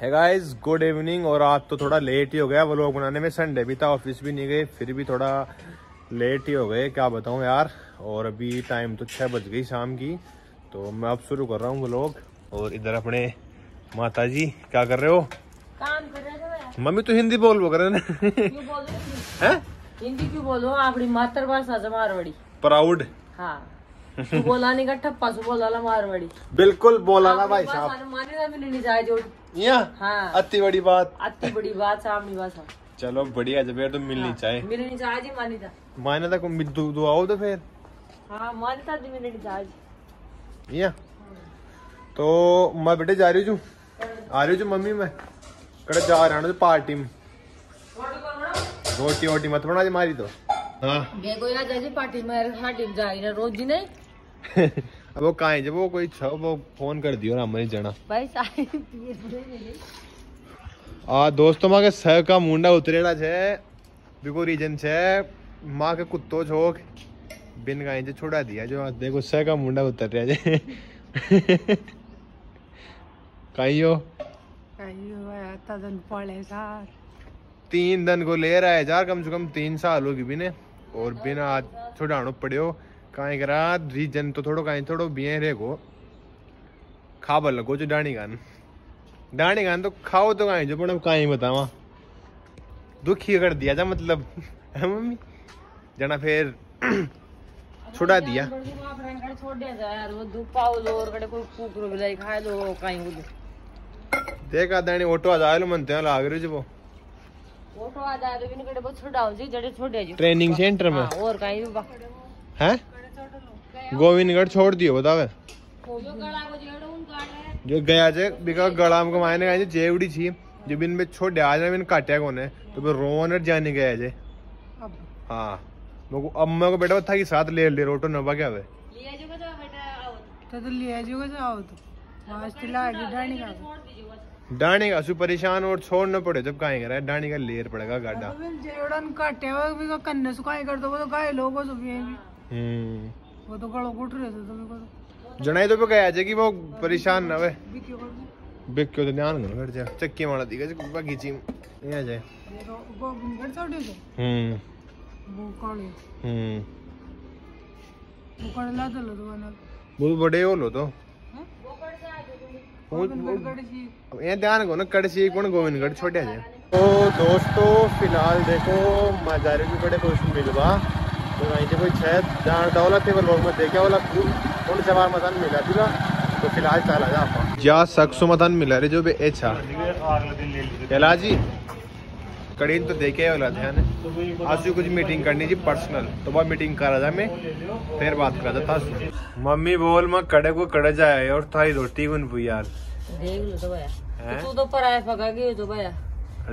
है guys good evening और आज तो थोड़ा लेट ही हो गया। वो लोग बनाने में संडे भी था ऑफ़िस भी नहीं गए फिर भी थोड़ा लेट ही हो गए। क्या बताऊँ यार? और अभी टाइम तो छः बज गई शाम की। तो मैं अब शुरू कर रहा हूँ वो लोग। और इधर अपने माता जी क्या कर रहे हो? काम कर रहे थे मम्मी तो हिंदी बोल वो कर रहे क्यों बोल रहे हैं? हिंदी क्यों बोलो अपनी मातृभाषा प्राउड हाँ। बोला नहीं का ठप्पा से बोला मारवाड़ी। बिल्कुल बोला भाई साहब। माने ना मिलनी नहीं जाए जो यहाँ हाँ। अति बड़ी बात। अति बड़ी बात सामनी भाषा चलो बढ़िया जब यार तो मिलनी चाहिए। मिलनी चाहिए जी मानी था मायने तक दु, तो फिर। हाँ मानी था जी मिलनी चाहिए यहाँ तो मैं बेटे जा रही हूँ। आ रही हूँ मम्मी मैं। कड़े जा रहा हूँ पार्टी में। रोटी वोटी मत बना जी मारी तो। हाँ। पार्टी में रोज नहीं। वो कहाँ है? जब वो कोई छ वो फ़ोन कर दियो ना हमारी जना। भाई आ दोस्तों माँ के सह का मुंडा उतरेला छे बिको रीजन छे माँ के कुत्तो छोक बिन गाय जे छोड़ा दिया जो। देखो सह का मुंडा उतर रहा कहीं हो? तीन दिन को ले रहा है यार कम से कम तीन साल होगी बिने। और बिना छुड़ानो पड़ियो काई करा रीजन तो थोड़ो काई थोड़ो बिये रे को खाबर लगो जो डाणी गान। डाणी गान तो खाओ तो काई जो पण काई बतावा। दुखी कर दिया जा मतलब। है मम्मी? जना फिर छुड़ा दिया। कोई देखा दाणी ऑटो आ जाए मनते हैं लाग रही वो फ़ोटो आ जाए तो भी कड़े बहुत छुड़ाओ जी जड़े छोड़ जी। ट्रेनिंग सेंटर में। हाँ, और भी बा- है? गोविंदगढ़ छोड़ दियो बतावे। जो गला को जेड़ो उन काट है। जो गया जे बिका गला में मायने गए जेवड़ी छी। जो बिन में छोड़ आज बिन काटिया कोने तो फिर रोन और जाने गया जे। हाँ। मेरे को अब मेरे को बेटा था कि साथ ले ले रोटो नवा क्या वे? लिया जो का बेटा आओ तो। तो लिया जो जाओ तो। मस्त लागी डाणी का छोड़ दीजिए बस। डाणी का असु परेशान और छोड़ना पड़े जब कहीं करा डाणी का लेर पड़ेगा गाड़ा तो जेड़न काटे हुआ भी का कन्ने सुखाई कर दो वो तो गाय लोगों से भी। हम्म। वो तो गड़ो गुट रहे थे तो भी जनाई तो पे गया जे कि वो परेशान ना वे बिक क्यों तो ध्यान कर कर जा। चक्की मारा जे बगीची यहाँ जाए ये तो गोविंदगढ़ छोड़ दे हम्म। वो काले। हम्म। वो काले ला दलो तो बना बहुत बड़े हो लो तो। ये ध्यान को ना कड़सी कौन गोविंदगढ़ छोटे जाए तो दोस्तों फ़िलहाल देखो मजारे भी बड़े खुश मिलवा। तो वहीं से कोई छह जान दौला थे वो लोग में देखे वाला कौन से बार मतान मिला थी तो फ़िलहाल चला जा आप जा सक्सो मिला रे जो भी अच्छा कैला जी कड़ीन तो देखे वाला ध्यान आज कुछ मीटिंग करनी थी पर्सनल तो वह मीटिंग करा जा मैं फिर बात करा था मम्मी बोल मैं कड़े को कड़े जाए और थारी रोटी गुन पुई यार। देख लो तो भैया? तो तू तो पर आए पका गई तो भैया।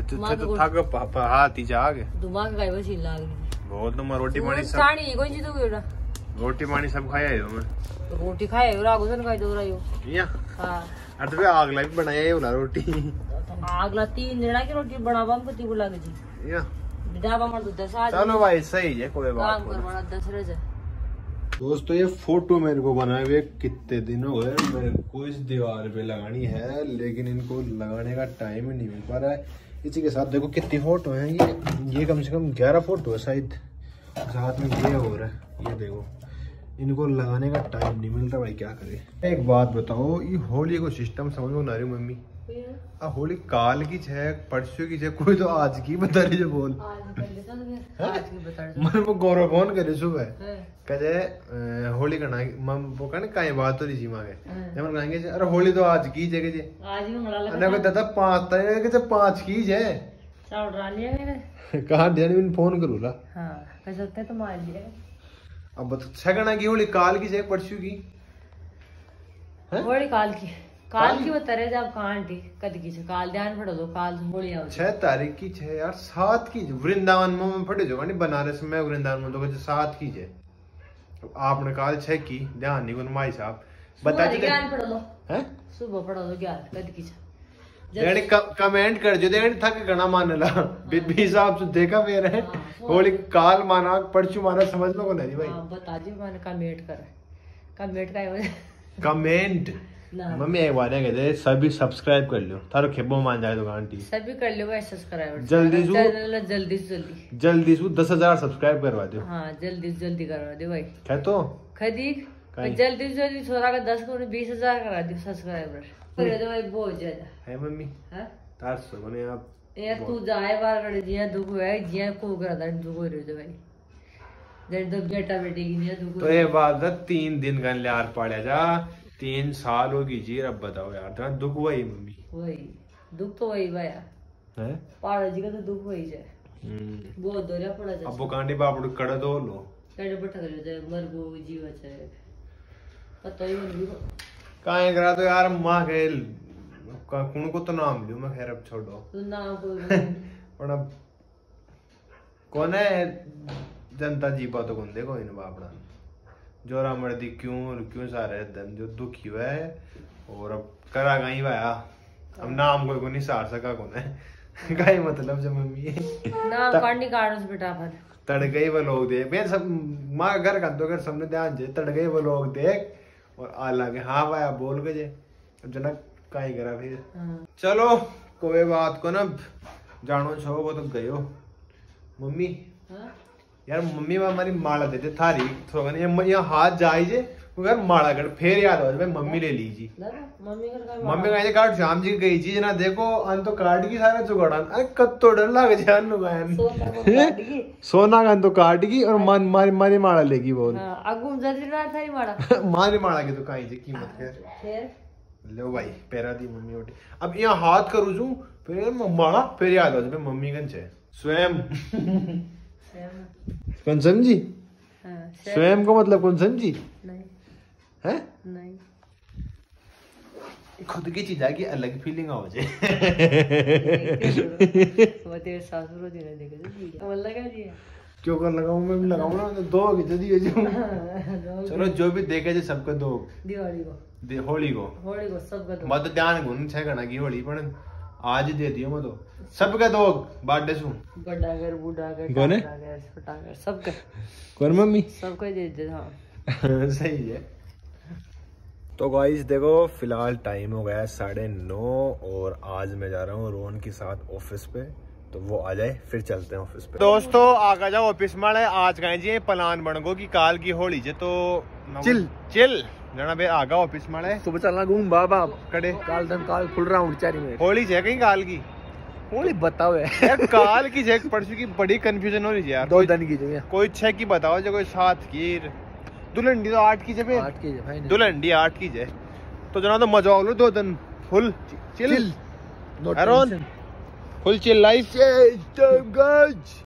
तुझे तो थक पापा हाथ ही जाग दिमाग का वसी लाग बहुत तो मैं रोटी पानी सब साड़ी कोई चीज़ तो बेटा रोटी पानी सब खाया है मैं रोटी खाए और आगो सन खाई दो रही हो या हाँ अरे तो आग लाइफ बनाया है वाला रोटी अगला तीन जड़ा की रोटी बनावा पति को लागे जी या डाबा मार दो दस आज चलो भाई सही है कोई बात काम कर बड़ा दस रह जाए दोस्तों ये फ़ोटो मेरे को बनाए हुए कितने दिन हो गए मेरे को इस दीवार पे लगानी है लेकिन इनको लगाने का टाइम ही नहीं मिल पा रहा है इसी के साथ देखो कितनी फ़ोटो है। ये ये कम से कम ग्यारह फ़ोटो है शायद। साथ में ये हो रहा है। ये देखो। इनको लगाने का टाइम नहीं मिल रहा भाई क्या करे? एक बात बताओ ये होली को सिस्टम समझ में ना रही मम्मी। आ होली काल की छे परसों की छे कोई तो आज की बता रही जो बोल। आज तो आज वो गौरव फ़ोन करे सुबह? हैं? कहते होली करना मम वो कहने काई बात हो रही जी मांगे। हैं। जब कहेंगे अरे होली तो आज की जगह जे। आज भी मंगला लगा को दादा पाँच तय के जे पाँच की जे। चावल डाल लिया मैंने कहाँ ध्यान में फ़ोन करूला हाँ कैसे होते तो मार लिया। अब बता छगना की होली काल की जे परसों की? हैं? होली काल की। काल की बता रहे जब काल थी? कद की छे काल ध्यान पड़ो दो काल होली आओ। छह तारीख की छह यार सात की। वृंदावन में मैं जो नहीं बनारस में वृंदावन में तो कहते सात की जे। आपने काल छे की ध्यान नहीं गुन माई साहब। बता दी ज्ञान पढ़ लो। हैं? सुबह पढ़ो लो ज्ञान कद की देन यानी कमेंट कर जो यानी थक गणा मान ला। बीबी साहब से देखा फेर है? होली काल माना परचू माना समझ लो को नहीं भाई। हाँ बता जी मैंने कमेंट कर कमेंट का है कमेंट। मम्मी एक बार कहते सभी सब्सक्राइब कर लियो। थारो खेबो मान जाए तो आंटी सभी कर लो भाई सब्सक्राइबर जल्दी से- जल्दी जल्दी से जल्दी। जल्दी से दस हज़ार सब्सक्राइब करवा दो हाँ जल्दी से जल्दी करवा दो भाई। क्या तो खदी जल्दी से जल्दी थोड़ा का दस को बीस हज़ार करा दो सब्सक्राइबर कर दो भाई बहुत ज़्यादा। है मम्मी। हाँ? तार सो ने आप। यार तू जाए बार कर जिया दुख है जिया को करा था दुख हो रही भाई। तो बेटा बेटी की दुख तो ये बात तीन दिन का लियार पड़ा जा। तीन साल होगी जी अब बताओ यार तो दुख हुआ ही मम्मी। वही दुख तो वही भाई है? पहाड़ जी का तो दुख वही जाए। हम्म। बहुत दौरा पड़ा जाए। अब वो कांडी बापड़ कड़ दो लो। कड़े बट्टा कर जाए मर गो जीव चाहे पता ही नहीं काहे करा तो यार माँ के कुण को तो नाम लियो? मैं खैर अब छोड़ो। तू ना कोई पण अब कौन है जनता जीपा तो कौन दे कोई ना बापड़ा जोरा मर्दी क्यों और क्यों सारे धन जो दुखी हुआ है? और अब करा गई वाया? अब नाम कोई को नहीं सार सका कौन। है काई मतलब जब मम्मी ना कांडी काटो से बेटा पर। तड़ गई वो लोग देख। मैं सब माँ घर का तो घर सबने ध्यान जे तड़ गई वो लोग देख और आ लगे हाँ वाया बोल के जे। अब जनक काई करा फिर। हाँ। चलो कोई बात को ना। जानो छो वो तो गयो। मम्मी हाँ? यार मम्मी हमारी माला देते थारी तो ये यहाँ हाथ जाई जे वो यार माला कर फिर याद हो जाए मम्मी ले लीजी दादा मम्मी मम्मी कहे काट श्याम जी गई चीज़ ना देखो अन तो काट की सारा चुगड़ा अरे कत्तो डर लग जाए अनु सोना को काट दी सोना का तो काट की और मान मारी मारी माला लेगी बोल हाँ अगुम जल्दी थारी मारा मारी माला की तो कहीं जी कीमत है फिर? लो भाई पैरा दी मम्मी उठी अब यहाँ हाथ करू जू फिर यार माला फिर याद हो जाए मम्मी कन छे। स्वयं। कौन समझी हाँ स्वयं को मतलब कौन समझी नहीं। है? नहीं। खुद की चीज़ की अलग फीलिंग हो जाए। है। जी क्यों कर लगाऊँ मैं? भी लगाऊँ ना तो दो की जदी है जो चलो जो भी देखे जे सबको दो। दिवाली को। दे होली को। होली को सबका दो। मत ध्यान गुन छे गणा की होली पण आज ही दे दियो मैं तो। सबके दो बर्थडे सु बड़ा घर बूढ़ा घर कौन है? छोटा घर सबके कौन मम्मी? सबको ही दे दे हाँ। सही है। तो गाइस देखो फ़िलहाल टाइम हो गया है साढ़े नौ और आज मैं जा रहा हूँ रोहन के साथ ऑफ़िस पे। तो वो आ जाए फिर चलते हैं ऑफ़िस पे। दोस्तों आगा जाओ ऑफ़िस में आज कहें जी प्लान बन गो की काल की होली जे तो चिल। चिल। जना बे आगा ऑफ़िस में सुबह चलना घूम बाबा कड़े। काल दम काल फुल राउंड चारी में। होली है कहीं काल की? होली बताओ है यार काल की जगह परसों की बड़ी कंफ्यूजन हो रही है यार। दो दिन की जो कोई छह की बताओ जो कोई सात की। दुल्हन तो आठ की जब आठ की भाई दुल्हन डी आठ की जय तो जना तो मज़ा आ लो दो दिन। Full. Chill. No Aaron. Tension full chill life